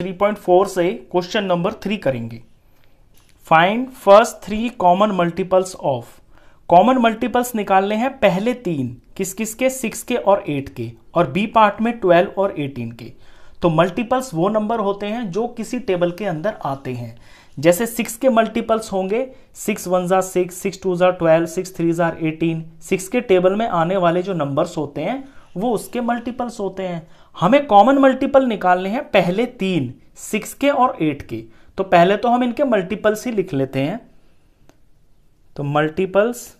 3.4 से question number three करेंगे। Find first three common multiples of common multiples निकालने हैं पहले तीन, किस किस के सिक्स के और एट के, और बी पार्ट में ट्वेल्व और एटीन के। तो मल्टीपल्स वो नंबर होते हैं जो किसी टेबल के अंदर आते हैं। जैसे सिक्स के मल्टीपल्स होंगे सिक्स वन जार सिक्स सिक्स टू जार ट्वेल्व सिक्स थ्री जार एटीन सिक्स के टेबल में आने वाले जो नंबर्स होते हैं वो उसके मल्टीपल्स होते हैं। हमें कॉमन मल्टीपल निकालने हैं पहले तीन सिक्स के और एट के। तो पहले तो हम इनके मल्टीपल्स ही लिख लेते हैं। तो multiples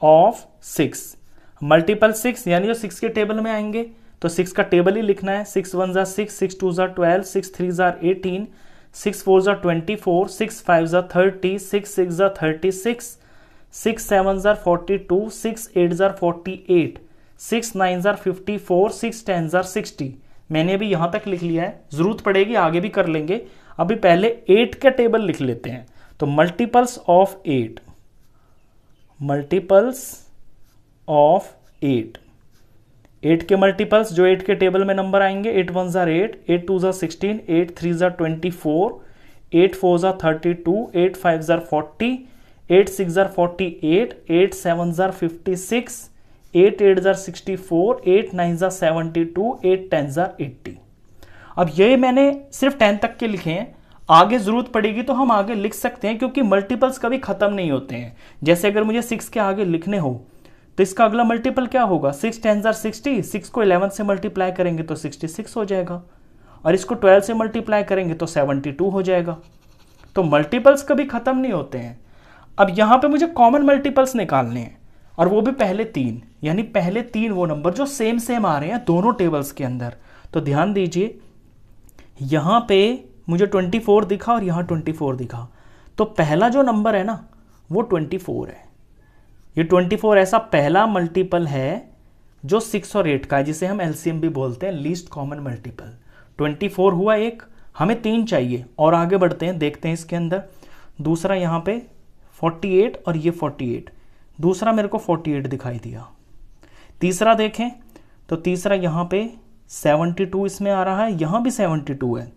of six multiple six यानी जो सिक्स के टेबल में आएँगे तो सिक्स का टेबल ही लिखना है। सिक्स वन जार सिक्स सिक्स टू जार ट्वेल्व सिक्स थ्री जार एटीन सिक्स फोर जार ट्वेंटी फोर सिक्स फाइव जार थर्टी सिक्स सिक्स जार थर्टी सिक्स सिक्स सेवन जार फोर्टी टू, सिक्स एट जार फोर्टी एट, सिक्स नाइन जार फिफ्टी फोर, सिक्स टेन जार sixty. मैंने अभी यहाँ तक लिख लिया है, ज़रूरत पड़ेगी, आगे भी कर लेंगे। अभी पहले एट का टेबल लिख लेते हैं। तो multiples of eight multiples of eight eight के मल्टीपल्स जो एट के टेबल में नंबर आएँगे, एट वन जार एट एट टू जार सिक्सटीन, एट थ्री जार ट्वेंटी फोर, एट फोर जार थर्टी टू, एट फाइव जार फोर्टी एट सिक्स जार फोर्टी एट एट सेवन जार फिफ्टी सिक्स एट एट जार सिक्सटी फोर एट नाइन जार seventy two eight ten जार eighty अब ये मैंने सिर्फ़ टेन तक के लिखे हैं। आगे ज़रूरत पड़ेगी तो हम आगे लिख सकते हैं, क्योंकि मल्टीपल्स कभी खत्म नहीं होते हैं। जैसे अगर मुझे सिक्स के आगे लिखने हो तो इसका अगला मल्टीपल क्या होगा? सिक्स टेन जार सिक्सटी सिक्स को इलेवन से मल्टीप्लाई करेंगे तो सिक्सटी सिक्स हो जाएगा। और इसको ट्वेल्व से मल्टीप्लाई करेंगे तो सेवेंटी टू हो जाएगा। तो मल्टीपल्स कभी खत्म नहीं होते हैं। अब यहाँ पे मुझे कॉमन मल्टीपल्स निकालने हैं। और वो भी पहले तीन, यानी पहले तीन वो नंबर जो सेम सेम आ रहे हैं दोनों टेबल्स के अंदर। तो ध्यान दीजिए, यहाँ पे मुझे 24 दिखा और यहाँ 24 दिखा। तो पहला जो नंबर है ना, वो 24 है। ये 24 ऐसा पहला मल्टीपल है जो सिक्स और एट का है, जिसे हम एलसीएम भी बोलते हैं लीस्ट कॉमन मल्टीपल 24 हुआ एक, हमें तीन चाहिए, और आगे बढ़ते हैं, देखते हैं इसके अंदर। दूसरा यहाँ पे 48 और ये 48 दूसरा मेरे को 48 दिखाई दिया। तीसरा देखें तो तीसरा यहाँ पे 72 इसमें आ रहा है यहाँ भी 72 है।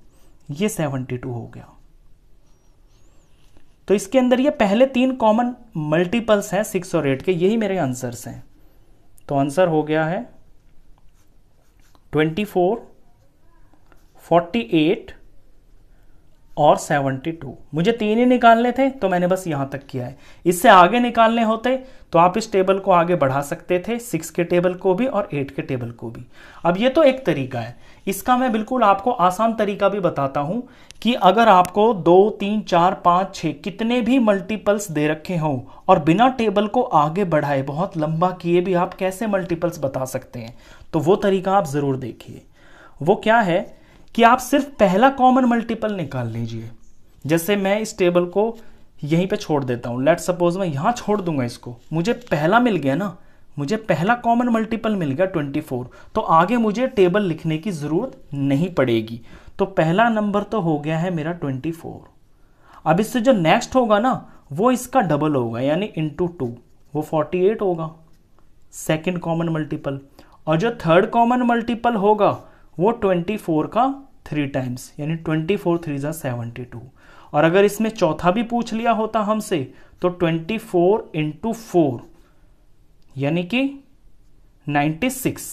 ये 72 हो गया। तो इसके अंदर ये पहले तीन कॉमन मल्टीपल्स हैं सिक्स और एट के यही मेरे आंसर्स हैं। तो आंसर हो गया है 24, 48 और 72 मुझे तीन ही निकालने थे तो मैंने बस यहाँ तक किया है। इससे आगे निकालने होते तो आप इस टेबल को आगे बढ़ा सकते थे, सिक्स के टेबल को भी और एट के टेबल को भी। अब ये तो एक तरीका है। इसका मैं बिल्कुल आपको आसान तरीका भी बताता हूँ कि अगर आपको दो, तीन, चार, पाँच, छह कितने भी मल्टीपल्स दे रखे हों और बिना टेबल को आगे बढ़ाए, बहुत लंबा किए भी आप कैसे मल्टीपल्स बता सकते हैं तो वो तरीका आप ज़रूर देखिए। वो क्या है? कि आप सिर्फ़ पहला कॉमन मल्टीपल निकाल लीजिए। जैसे मैं इस टेबल को यहीं पे छोड़ देता हूँ। लेट सपोज़ मैं यहाँ छोड़ दूँगा इसको। मुझे पहला मिल गया ना? मुझे पहला कॉमन मल्टीपल मिल गया 24 तो आगे मुझे टेबल लिखने की ज़रूरत नहीं पड़ेगी। तो पहला नंबर तो हो गया है मेरा 24 अब इससे जो नेक्स्ट होगा ना, वो इसका डबल होगा, यानी इंटू टू वो 48 होगा। सेकेंड कॉमन मल्टीपल और जो थर्ड कॉमन मल्टीपल होगा वो 24 का थ्री टाइम्स यानी 24 फोर थ्री ज़ा सेवेंटी और अगर इसमें चौथा भी पूछ लिया होता हमसे तो 24 फोर इंटू फोर यानी कि 96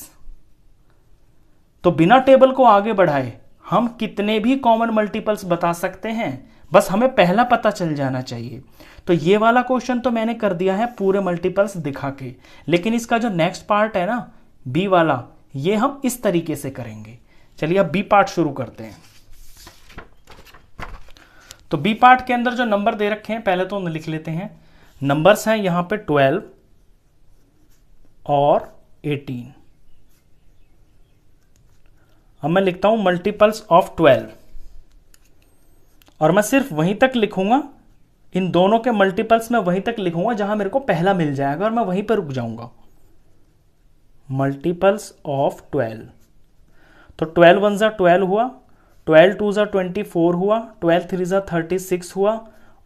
तो बिना टेबल को आगे बढ़ाए, हम कितने भी कॉमन मल्टीपल्स बता सकते हैं? बस हमें पहला पता चल जाना चाहिए। तो ये वाला क्वेश्चन तो मैंने कर दिया है पूरे मल्टीपल्स दिखा के। लेकिन इसका जो नेक्स्ट पार्ट है ना बी वाला ये हम इस तरीके से करेंगे। चलिए अब बी पार्ट शुरू करते हैं। तो बी पार्ट के अंदर जो नंबर दे रखे हैं, पहले तो उन्हें लिख लेते हैं। नंबर्स हैं यहाँ पे ट्वेल्व और 18 अब मैं लिखता हूँ मल्टीपल्स ऑफ़ 12 और मैं सिर्फ़ वहीं तक लिखूँगा, इन दोनों के मल्टीपल्स में वहीं तक लिखूँगा जहाँ मेरे को पहला मिल जाएगा और मैं वहीं पर रुक जाऊँगा। मल्टीपल्स ऑफ़ 12 तो 12 वन ज़ा ट्वेल्व हुआ 12 टू ज़ा ट्वेंटी फोर हुआ 12 थ्री ज़ा थर्टी सिक्स हुआ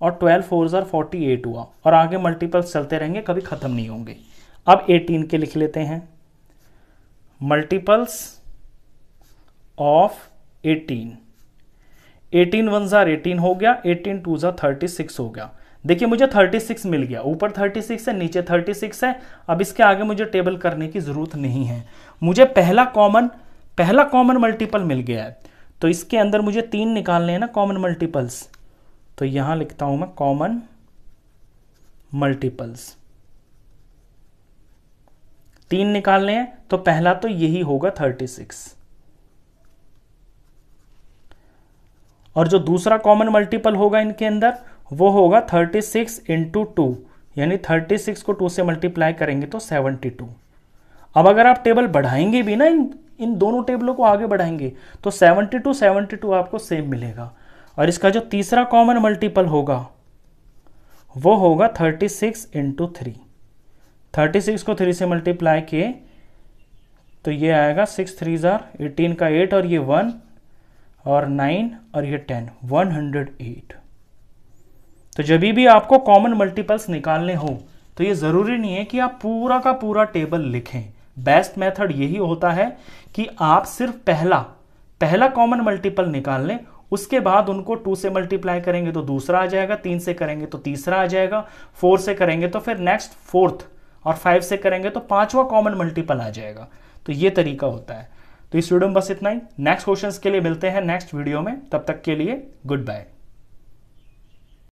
और 12 फोर ज़ा फोर्टी एट हुआ। और आगे मल्टीपल्स चलते रहेंगे, कभी ख़त्म नहीं होंगे। अब 18 के लिख लेते हैं। Multiples of eighteen eighteen one jar eighteen हो गया एटीन टू जार थर्टी सिक्स हो गया। देखिए, मुझे 36 मिल गया। ऊपर 36 है, नीचे 36 है। अब इसके आगे मुझे टेबल करने की ज़रूरत नहीं है। मुझे पहला कॉमन पहला कॉमन मल्टीपल मिल गया है। तो इसके अंदर मुझे तीन निकालने हैं ना कॉमन मल्टीपल्स तो यहाँ लिखता हूँ मैं कॉमन मल्टीपल्स तीन निकालने हैं तो पहला तो यही होगा 36 और जो दूसरा कॉमन मल्टीपल होगा इनके अंदर वो होगा 36 सिक्स इंटू टू यानी 36 को टू से मल्टीप्लाई करेंगे तो 72 अब अगर आप टेबल बढ़ाएँगे भी ना इन इन दोनों टेबलों को आगे बढ़ाएँगे तो 72 72 आपको सेम मिलेगा। और इसका जो तीसरा कॉमन मल्टीपल होगा, वो होगा 36 six into three thirty six को थ्री से मल्टीप्लाई किए तो ये आएगा सिक्स थ्री ज़ार एटीन का एट और ये वन और नाइन और ये टेन वन हंड्रेड एट तो जब भी आपको कॉमन मल्टीपल्स निकालने हो तो ये ज़रूरी नहीं है कि आप पूरा का पूरा टेबल लिखें। बेस्ट मेथड यही होता है कि आप सिर्फ़ पहला पहला कॉमन मल्टीपल निकाल लें उसके बाद उनको टू से मल्टीप्लाई करेंगे तो दूसरा आ जाएगा, तीन से करेंगे तो तीसरा आ जाएगा फोर से करेंगे तो फिर नेक्स्ट फोर्थ और फाइव से करेंगे तो पांचवा कॉमन मल्टीपल आ जाएगा। तो ये तरीका होता है। तो इस वीडियो में बस इतना ही। नेक्स्ट क्वेश्चन के लिए मिलते हैं नेक्स्ट वीडियो में। तब तक के लिए गुड बाय